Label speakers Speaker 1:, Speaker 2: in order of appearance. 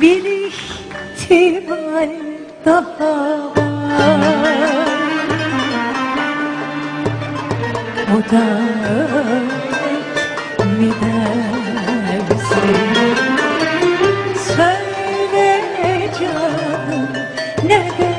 Speaker 1: Bir ihtimal daha var. O da mi dersin? Söyle canım ne dersin